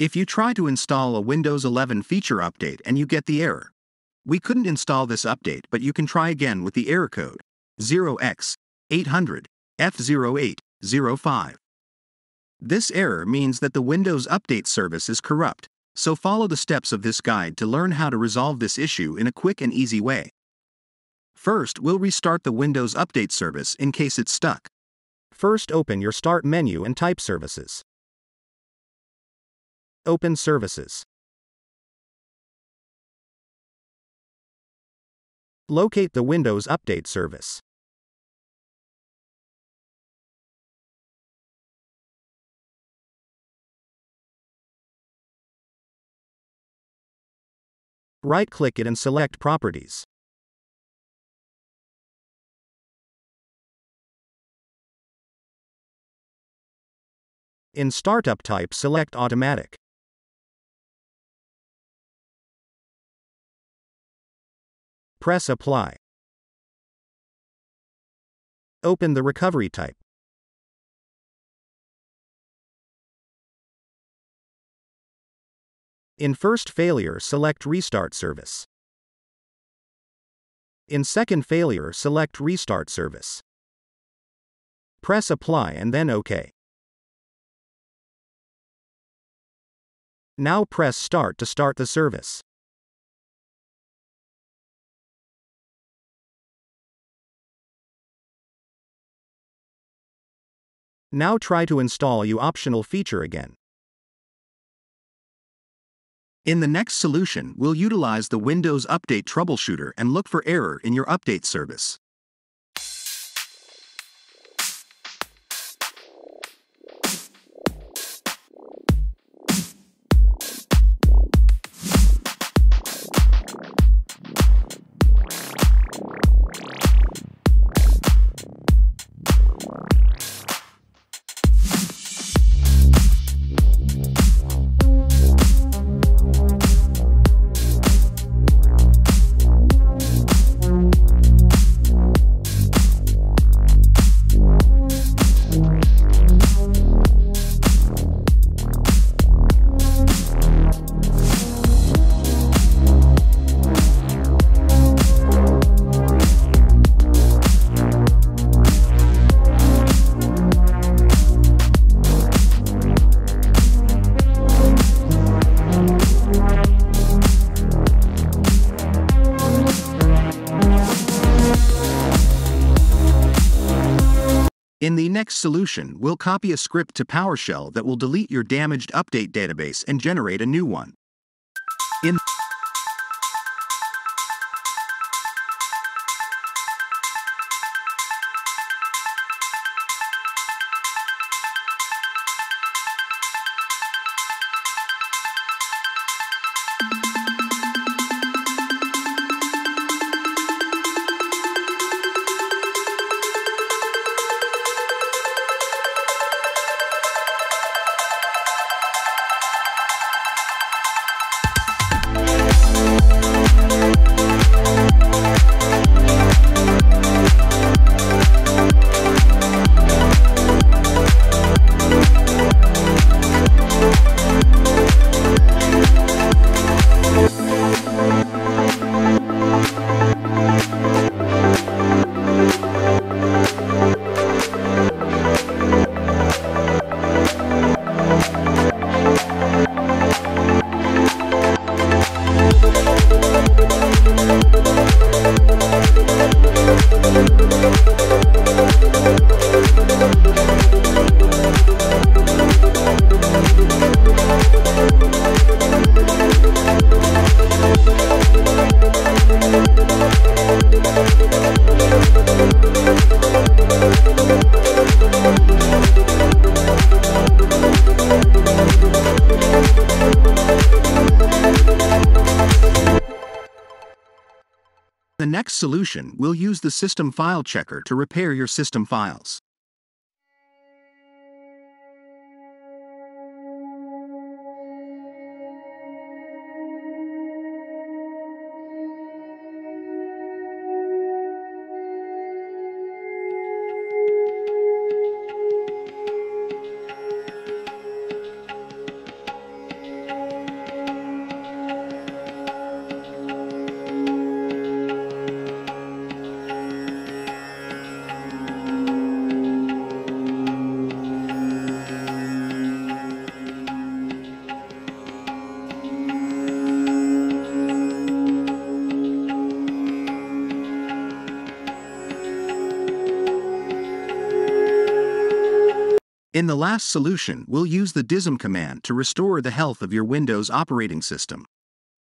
If you try to install a Windows 11 feature update and you get the error, we couldn't install this update, but you can try again with the error code 0x800F0805. This error means that the Windows Update service is corrupt, so follow the steps of this guide to learn how to resolve this issue in a quick and easy way. First, we'll restart the Windows Update service in case it's stuck. First, open your Start menu and type Services. Open Services. Locate the Windows Update service. Right-click it and select Properties. In Startup type select Automatic. Press Apply. Open the recovery type. In first failure select Restart service. In second failure select Restart service. Press Apply and then OK. Now press Start to start the service. Now try to install you optional feature again. In the next solution, we'll utilize the Windows Update Troubleshooter and look for error in your update service. In the next solution, we'll copy a script to PowerShell that will delete your damaged update database and generate a new one. In next solution, we'll use the System File Checker to repair your system files. In the last solution, we'll use the DISM command to restore the health of your Windows operating system.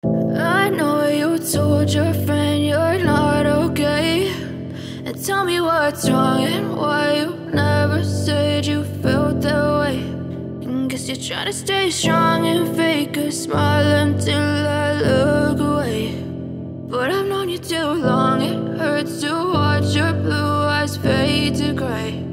I know you told your friend you're not okay. And tell me what's wrong and why you never said you felt that way. Guess you're trying to stay strong and fake a smile until I look away. But I've known you too long, it hurts to watch your blue eyes fade to gray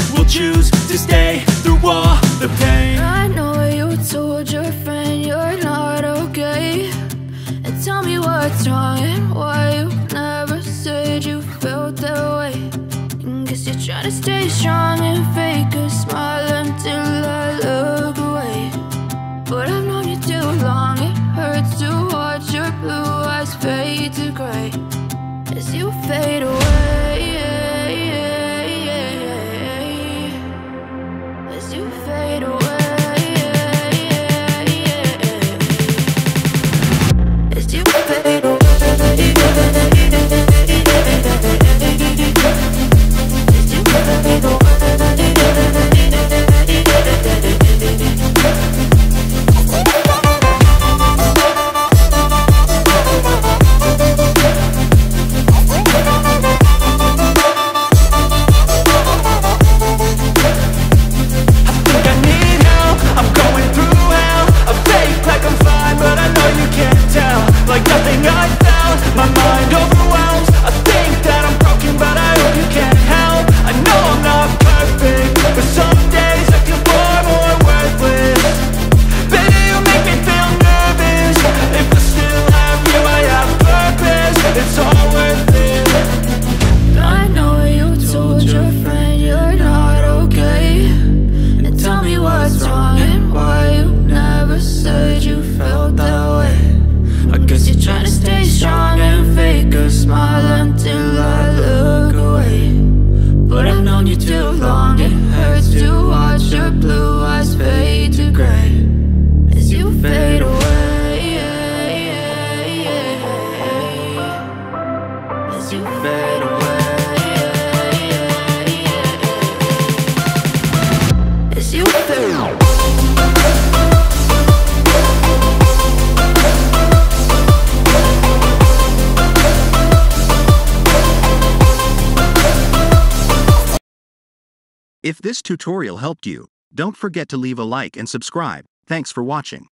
choose to stay through all the pain I know you told your friend you're not okay And tell me what's wrong and why you never said you felt that way and Guess you're trying to stay strong and fake a smile until I look away. But I've known you too long, it hurts to watch your blue eyes fade to gray as you fade away. As you fade. If this tutorial helped you, don't forget to leave a like and subscribe. Thanks for watching.